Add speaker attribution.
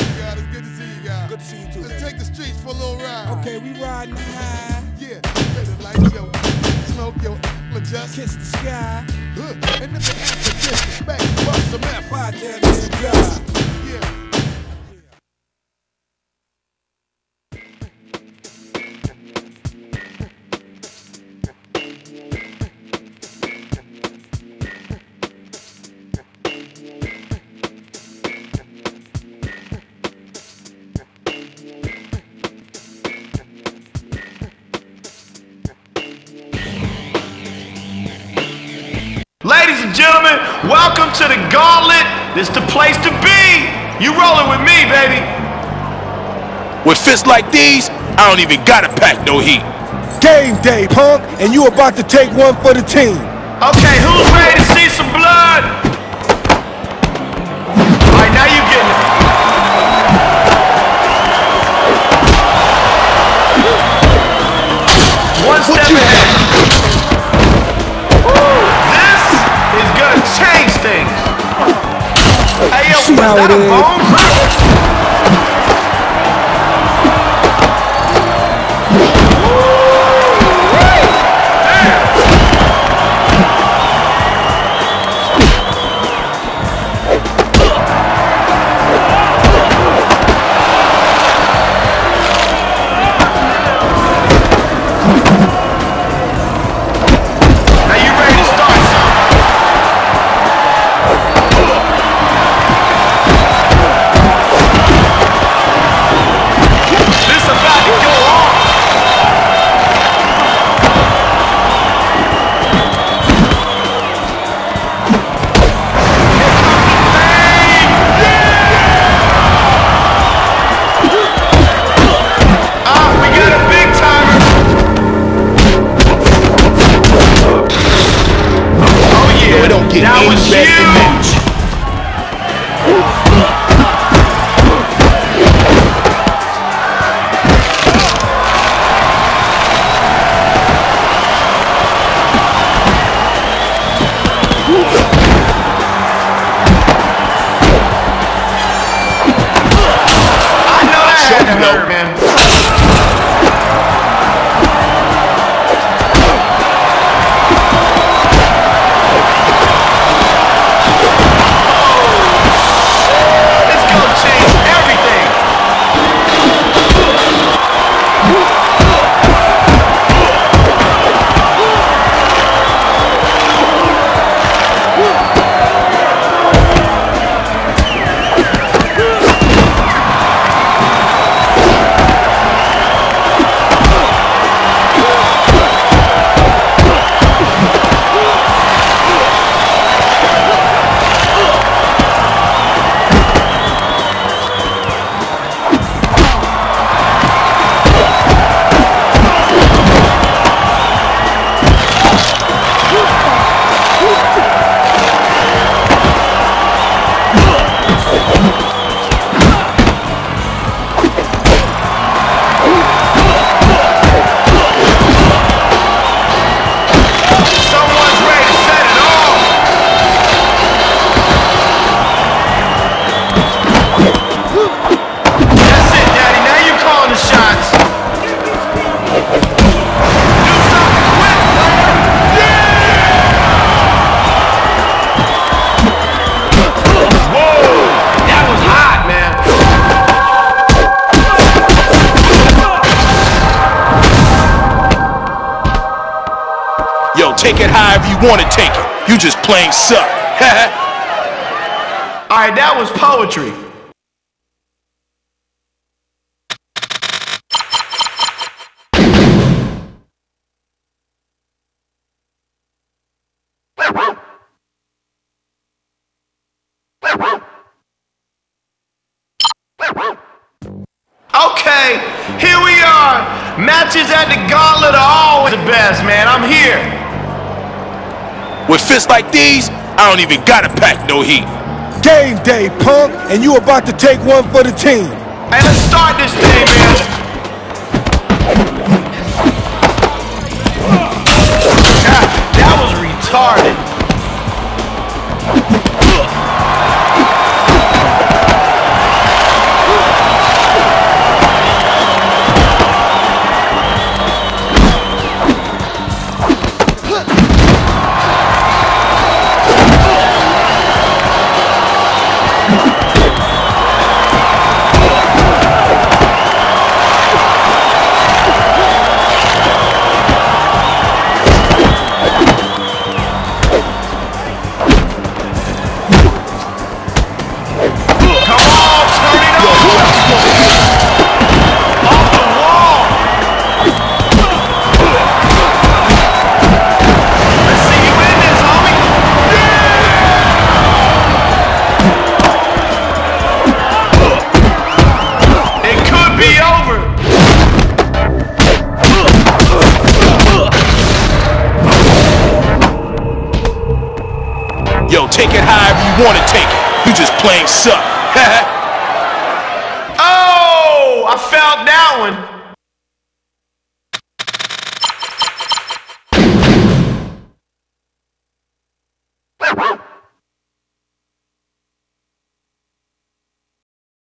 Speaker 1: see you, It's good to see you,
Speaker 2: Good to see you, too. Let's
Speaker 1: take the streets for a little ride.
Speaker 2: Okay, we riding high.
Speaker 1: Yeah, like yo. Smoke yo, adjust.
Speaker 2: Kiss the sky.
Speaker 1: And if the disrespect, bust
Speaker 2: the map. Five,
Speaker 3: Ladies and gentlemen, welcome to the Gauntlet. This the place to be. You rolling with me, baby.
Speaker 4: With fists like these, I don't even gotta pack no heat.
Speaker 2: Game day, punk, and you about to take one for the team.
Speaker 3: Okay, who's ready to see some blood? All right, now you getting it. Hey, yo, was that a bone?
Speaker 4: Take it however you wanna take it. You just plain suck.
Speaker 3: All right, that was poetry. Okay, here we are. Matches at the Gauntlet are always the best, man. I'm here.
Speaker 4: With fists like these, I don't even gotta pack no heat.
Speaker 2: Game day, punk, and you about to take one for the team.
Speaker 3: Hey, let's start this thing, man.
Speaker 4: Take it however you want to take it. You just plain suck.
Speaker 3: Oh, I felt that one.